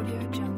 Audio Jungle.